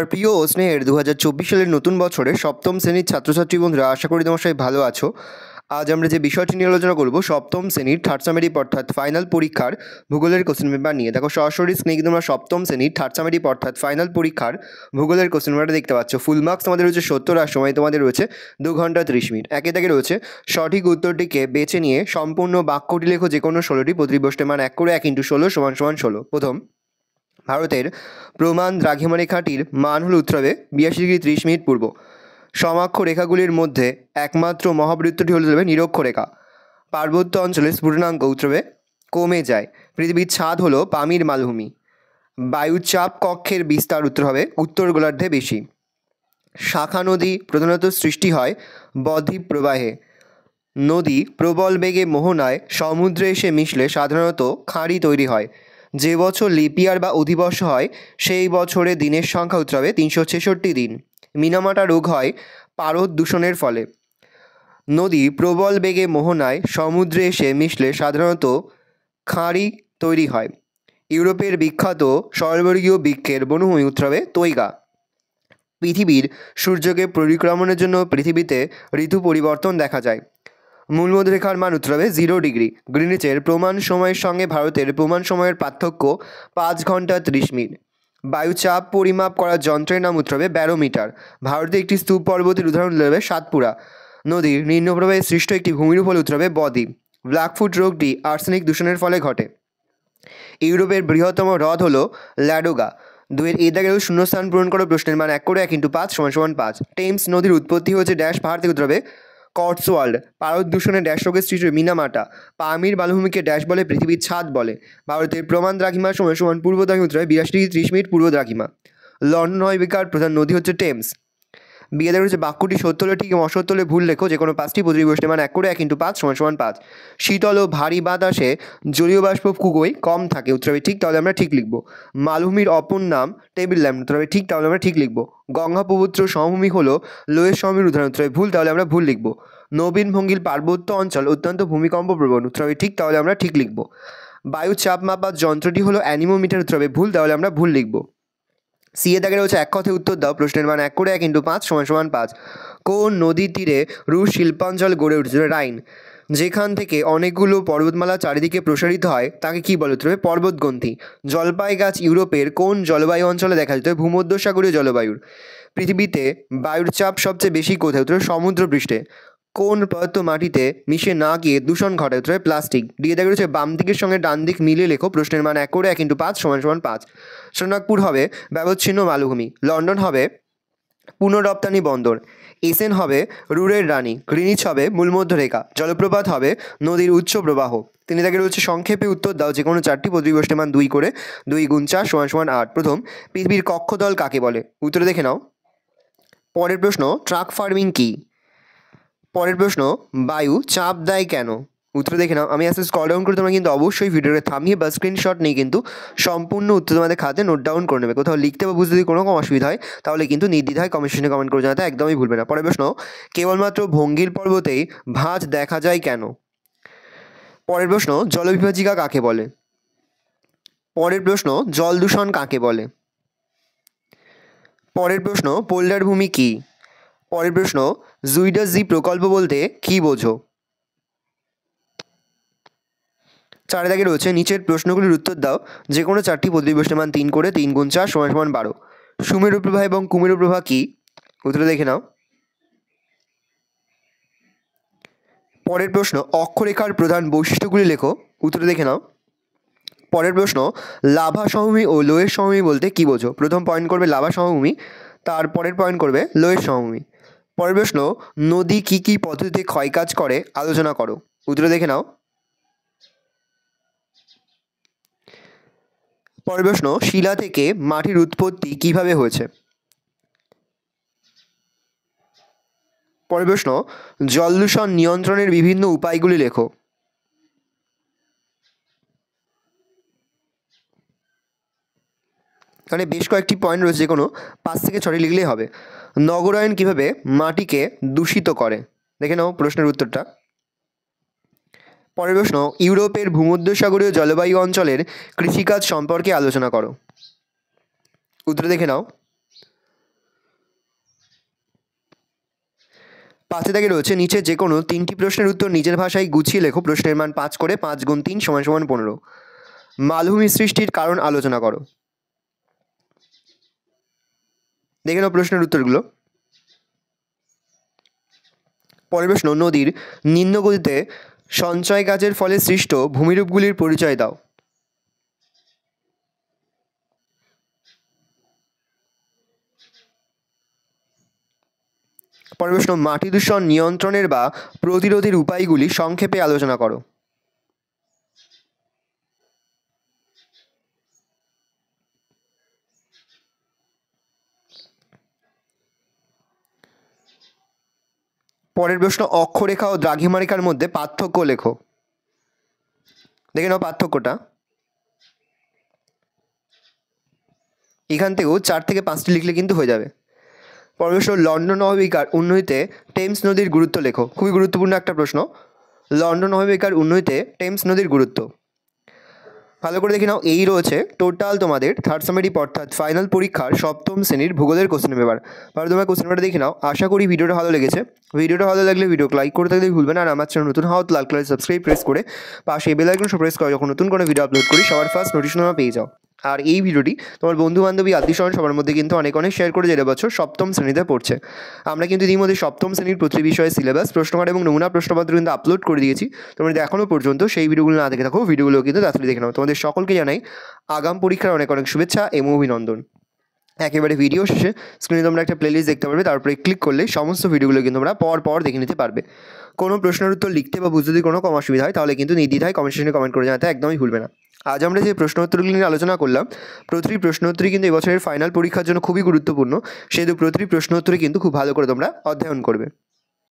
আমার প্রিয় ও স্নেহের দু হাজার চব্বিশ সালের নতুন বছরে সপ্তম শ্রেণির ছাত্রছাত্রী বন্ধুরা, আশা করি তোমার সবাই ভালো আছো। আজ আমরা যে বিষয়টি নিয়ে আলোচনা করব, সপ্তম শ্রেণির থার্ড সামেরিপ অর্থাৎ ফাইনাল পরীক্ষার ভূগোলের কোশ্চেন পেপার নিয়ে। দেখো, সরাসরি স্ক্রিনে তোমরা সপ্তম শ্রেণির থার্ড সামেরিপ অর্থাৎ ফাইনাল পরীক্ষার ভূগোলের কোশ্চেন পেপারটা দেখতে পাচ্ছ। ফুল মার্কস তোমাদের রয়েছে সত্তর, আর সময় তোমাদের রয়েছে দু ঘণ্টা ত্রিশ মিনিট। একে থেকে রয়েছে সঠিক উত্তরটিকে বেছে নিয়ে সম্পূর্ণ বাক্যটি লেখো যে কোনো ষোলোটি প্রতিবষ্টে মান এক করে এক ইন্টু ষোলো সমান সমান ষোলো। প্রথম ভারতের প্রমাণ দ্রাঘিমা রেখাটির মান হল উত্তরবে বিয়াশি ডিগ্রি ত্রিশ মিনিট পূর্ব। সমাক্ষ রেখাগুলির মধ্যে একমাত্র মহাবৃত্তটি হল তবে নিরক্ষ রেখা। পার্বত্য অঞ্চলে স্ফুটনাঙ্ক উত্তরবে কমে যায়। পৃথিবীর ছাদ হলো পামির মালভূমি। বায়ুচাপ কক্ষের বিস্তার উত্তর হবে উত্তর গোলার্ধে বেশি। শাখা নদী প্রধানত সৃষ্টি হয় বদ্বীপ প্রবাহে। নদী প্রবল বেগে মোহনায়, সমুদ্রে এসে মিশলে সাধারণত খাঁড়ি তৈরি হয়। যে বছর লিপিয়ার বা অধিবর্ষ হয়, সেই বছরে দিনের সংখ্যা উত্তর হবে তিনশো ছেষট্টি দিন। মিনামাটা রোগ হয় পারদ দূষণের ফলে। নদী প্রবল বেগে মোহনায় সমুদ্রে এসে মিশলে সাধারণত খাঁড়ি তৈরি হয়। ইউরোপের বিখ্যাত সর্বর্গীয় বৃক্ষের বনভূমি উত্তর হবে তৈগা। পৃথিবীর সূর্যকে পরিক্রমণের জন্য পৃথিবীতে ঋতু পরিবর্তন দেখা যায়। মূলমধ্যরেখার মান উত্তর হবে জিরো ডিগ্রি গ্রিনিচের প্রমাণ সময়ের সঙ্গে ভারতের প্রমাণ সময়ের পার্থক্য পাঁচ ঘণ্টা ত্রিশ মিনিট। বায়ুচাপ পরিমাপ করার যন্ত্রের নাম উত্তর হবে ব্যারোমিটার। ভারতে একটি স্তূপ পর্বতের উদাহরণ দেবে সাতপুরা। নদীর নিম্নপ্রবাহে সৃষ্ট একটি ভূমির ফলে উত্তর হবে বদ্বীপ। ব্ল্যাকফুট রোগটি আর্সেনিক দূষণের ফলে ঘটে। ইউরোপের বৃহত্তম হ্রদ হলো ল্যাডোগা। দুয়ের এ দাগের শূন্যস্থান পূরণ করো প্রশ্নের মান এক করে এক ইন্টু পাঁচ সমান সমান পাঁচ। টেমস নদীর উৎপত্তি হয়েছে ড্যাশ পাহাড় থেকে উত্তর হবে কটসওয়ার্ল্ড পারদ দূষণে ড্যাশ রোগের সৃষ্টি মিনামাটা। পামির বালুভূমিকে ড্যাশ বলে পৃথিবীর ছাদ বলে। ভারতের প্রমাণ দ্রাঘিমা সময় সমান পূর্ব দ্রাঘিমা বিরাশি ত্রিশ মিনিট পূর্ব দ্রাঘিমা। লন্ডন হয় বেকার প্রধান নদী হচ্ছে টেমস। বিয়ে দেখা হচ্ছে বাক্যটি সত্য হলে ঠিক এবং অসত্য হলে ভুল লেখো, যে কোনো পাঁচটি প্রতিটি প্রশ্নের মান এক করে এক ইন্টু পাঁচ সমান সমান পাঁচ। শীতল ও ভারী বাতাসে জলীয় বাষ্প খুবই কম থাকে, উত্তর হবে ঠিক, তাহলে আমরা ঠিক লিখব। মালভূমির অপর নাম টেবিল ল্যাম্প, উত্তর হবে ঠিক, তাহলে আমরা ঠিক লিখব। গঙ্গা পবিত্র সমভূমি হলো লোয়ের সমভূমির উদাহরণ, উত্তর ভুল, তাহলে আমরা ভুল লিখব। নবীন ভঙ্গির পার্বত্য অঞ্চল, অত্যন্ত ভূমিকম্প প্রবণ, উত্তর হবে ঠিক, তাহলে আমরা ঠিক লিখব। বায়ু চাপ মাপার যন্ত্রটি হলো অ্যানিমোমিটার, উত্তর হবে ভুল, তাহলে আমরা ভুল লিখব। সিএ দাগের হচ্ছে এক কথায় উত্তর দাও, প্রশ্নের মান এক করে এক ইন্টু পাঁচ সমান সমান পাঁচ। কোন নদীর তীরে রুশ শিল্পাঞ্চল গড়ে উঠেছিল রাইন। যেখান থেকে অনেকগুলো পর্বতমালা চারিদিকে প্রসারিত হয়, তাকে কি বলে হবে? পর্বতগ্রন্থি। জলপাই গাছ ইউরোপের কোন জলবায়ু অঞ্চলে দেখা যেত ভূমধ্যসাগরীয় জলবায়ুর। পৃথিবীতে বায়ুর চাপ সবচেয়ে বেশি কোথায়? উত্তর সমুদ্রপৃষ্ঠে। কোন পদার্থ মাটিতে মিশে না গিয়ে দূষণ ঘটায়? উত্তরে প্লাস্টিক। দিয়ে দেখা রয়েছে বাম দিকের সঙ্গে ডান দিক মিলিয়ে লেখো, প্রশ্নের মান এক করে এক ইন্টু পাঁচ সমান সমান পাঁচ। সোনাগপুর হবে ব্যবচ্ছিন্ন মালভূমি। লন্ডন হবে পুনরপ্তানি বন্দর। এসেন হবে রুরের রানী। গ্রিনিচ হবে মূলমধ্যরেখা। জলপ্রপাত হবে নদীর উচ্চ প্রবাহ। তিনি তাকে রয়েছে সংক্ষেপে উত্তর দাও যে কোনো চারটি প্রতিবষ্টের মান দুই করে, দুই গুণ চার সমান সমান আট। প্রথম, পৃথিবীর কক্ষদল কাকে বলে? উত্তরে দেখে নাও। পরের প্রশ্ন, ট্রাক ফার্মিং কী? পরের প্রশ্ন, বায়ু চাপ দেয় কেন? উত্তর দেখে নাও, আমি আস্তে স্কল ডাউন করে তোমরা কিন্তু অবশ্যই ভিডিওটা থামিয়ে বা স্ক্রিনশট নিয়ে কিন্তু সম্পূর্ণ উত্তর তোমাদের খাতে নোট ডাউন করে নেবে। কোথাও লিখতে বা বুঝতে যদি কোনো রকম অসুবিধা হয়, তাহলে কিন্তু নির্দ্বিধায় কমেন্ট কমেন্ট করে জানাতে একদমই ভুলবে না। পরের প্রশ্ন, কেবলমাত্র ভঙ্গির পর্বতেই ভাঁজ দেখা যায় কেন? পরের প্রশ্ন, জলবিভাজিকা কাকে বলে? পরের প্রশ্ন, জল দূষণ কাকে বলে? পরের প্রশ্ন পোল্ডার ভূমি কী? পরের প্রশ্ন, জুইডাস জি প্রকল্প বলতে কি বোঝো? চার দাগে রয়েছে, নিচের প্রশ্নগুলির উত্তর দাও। যে কোনো চারটি প্রতিবেশনের মান তিন করে তিন গুণ চার সমান সমান বারো। সুমেরু প্রভা এবং কুমেরু প্রভা কি? উত্তরে দেখে নাও। পরের প্রশ্ন, অক্ষরেখার প্রধান বৈশিষ্ট্যগুলি লেখো। উত্তরে দেখে নাও। পরের প্রশ্ন, লাভা সমভূমি ও লোয়ের সমভূমি বলতে কি বোঝো? প্রথম পয়েন্ট করবে লাভা সমভূমি তার পরের পয়েন্ট করবে লোয়ের সমভূমি। পরের প্রশ্ন, নদী কী কী পদ্ধতিতে ক্ষয়কাজ করে? আলোচনা করো। উত্তরে দেখে নাও। পরের প্রশ্ন, শিলা থেকে মাটির উৎপত্তি কীভাবে হয়েছে? পরের প্রশ্ন, জল দূষণ নিয়ন্ত্রণের বিভিন্ন উপায়গুলি লেখো। এখানে বেশ কয়েকটি পয়েন্ট রয়েছে কোনো পাঁচ থেকে ছটি লিখলেই হবে। নগরায়ন কীভাবে মাটিকে দূষিত করে? দেখে নাও প্রশ্নের উত্তরটা। পরের প্রশ্ন, ইউরোপের ভূমধ্যসাগরীয় জলবায়ু অঞ্চলের কৃষিকাজ সম্পর্কে আলোচনা করো। উত্তর দেখে নাও। পাঁচে থেকে রয়েছে, নিচে যে কোনো তিনটি প্রশ্নের উত্তর নিজের ভাষায় গুছিয়ে লেখো। প্রশ্নের মান পাঁচ করে পাঁচ গুণ তিন সমান সমান পনেরো। মালভূমি সৃষ্টির কারণ আলোচনা করো। দেখে নাও প্রশ্নের উত্তরগুলো। প্রশ্ন নদীর নিম্নগতিতে সঞ্চয় কাজের ফলে সৃষ্ট ভূমিরূপগুলির পরিচয় দাও। প্রশ্ন মাটি দূষণ নিয়ন্ত্রণের বা প্রতিরোধের উপায়গুলি সংক্ষেপে আলোচনা করো। পরের প্রশ্ন, অক্ষরেখা ও দ্রাঘিমারেখার মধ্যে পার্থক্য লেখো। দেখে নাও পার্থক্যটা। এখান থেকেও চার থেকে পাঁচটি লিখলে কিন্তু হয়ে যাবে। পরের প্রশ্ন, লন্ডন অবিকার উন্নতিতে টেমস নদীর গুরুত্ব লেখো। খুবই গুরুত্বপূর্ণ একটা প্রশ্ন। লন্ডন অবিকার উন্নতিতে টেমস নদীর গুরুত্ব। ভালো করে দেখে নাও, এই রয়েছে টোটাল তোমাদের থার্ড সামেরি অর্থাৎ ফাইনাল পরীক্ষার সপ্তম শ্রেণির ভূগোলের কোশ্চেন পেপার ভালো তোমার কোশ্চেন পেপার দেখে নাও, আশা করি ভিডিওটা ভালো লেগেছে। ভিডিওটা ভালো লাগলে ভিডিও লাইক করতে থাকলে ভুলবে না, আর আমার চ্যানেল নতুন হওয়া লাল কালার সাবস্ক্রাইব প্রেস করে পাশে বেল আইকন প্রেস করে যখন নতুন কোনো ভিডিও আপলোড করি, সবার ফার্স্ট নোটিফিকেশন পেয়ে যাও। আর এই ভিডিওটি তোমার বন্ধু বান্ধবী আত্মীয় স্বজন সবার মধ্যে কিন্তু অনেক অনেক শেয়ার করে যেটা বছর সপ্তম শ্রেণীতে পড়ছে। আমরা কিন্তু ইতিমধ্যে সপ্তম শ্রেণির প্রতি বিষয়ে সিলেবাস প্রশ্নকার এবং নমুনা প্রশ্নপত্র কিন্তু আপলোড করে দিয়েছি। তোমরা এখনও পর্যন্ত সেই ভিডিওগুলো না দেখে থাকো ভিডিওগুলো কিন্তু তাড়াতাড়ি দেখে নাও। তোমাদের সকলকে জানাই আগাম পরীক্ষার অনেক অনেক শুভেচ্ছা এবং অভিনন্দন। একেবারে ভিডিও শেষে স্ক্রিনে তোমরা একটা প্লেলিস্ট দেখতে পারবে তারপরে ক্লিক করলে সমস্ত ভিডিওগুলো কিন্তু তোমরা পর পর দেখে নিতে পারবে। কোনো প্রশ্নের উত্তর লিখতে বা বুঝতে যদি কোনো কম অসুবিধা হয়, তাহলে কিন্তু নির্দ্বিধায় কমেন্ট সেকশনে কমেন্ট করে জানাতে একদমই ভুলবে না। আজ আমরা যে প্রশ্নোত্তরগুলি নিয়ে আলোচনা করলাম। প্রতিটি প্রশ্নোত্তরই কিন্তু এবছরের ফাইনাল পরীক্ষার জন্য খুবই গুরুত্বপূর্ণ। সেহেতু প্রতিটি প্রশ্ন উত্তরে কিন্তু খুব ভালো করে তোমরা অধ্যয়ন করবে।